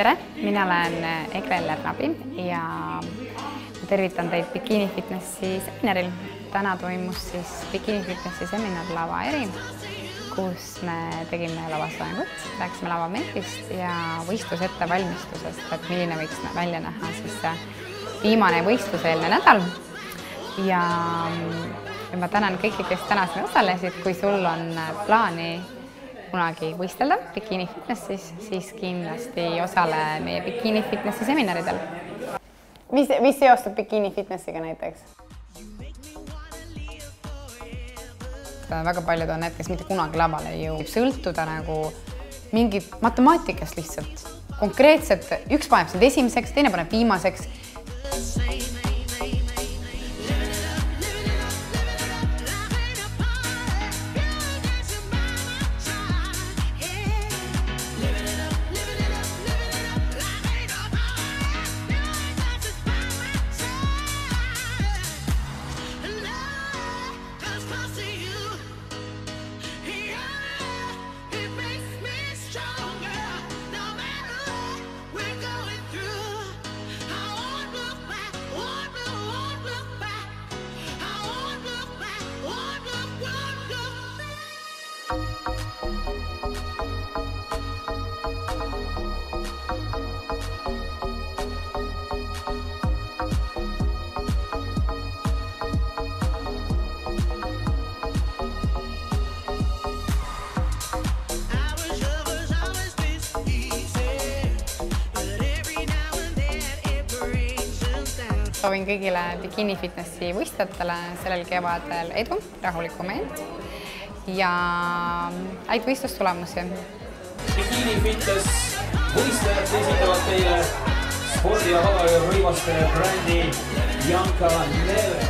tere, mina olen Egle Lernabi ja tervitan teid Bikini Fitnessi seminaril. täna toimus siis Bikini Fitnessi seminar Lava eri, kus me tegime lavasloengut, rääkisime lavamehist ja võistluse ettevalmistusest, et milline võiks välja näha siis viimane võistluseelne nädal. ja ma tänan kõiki, kes täna siin osalesid, kui sul on plaani kunagi võistelda Bikini Fitnessis, siis kindlasti osale meie Bikini Fitnessi seminaridel. mis, mis seostub Bikini Fitnessiga näiteks? väga paljud on need, kes mitte kunagi lavale ei jõua, sõltuda nagu mingit matemaatikast lihtsalt, konkreetselt üks paneb sind esimeseks, teine paneb viimaseks soovin kõigile Bikini Fitnessi võistlejatele sellel kevadel edu, rahulikku meelt ja häid võistlustulemusi. Bikini Fitness võistlejad esitavad teile spordi ja vabajõurõivaste brändi Janka Neve.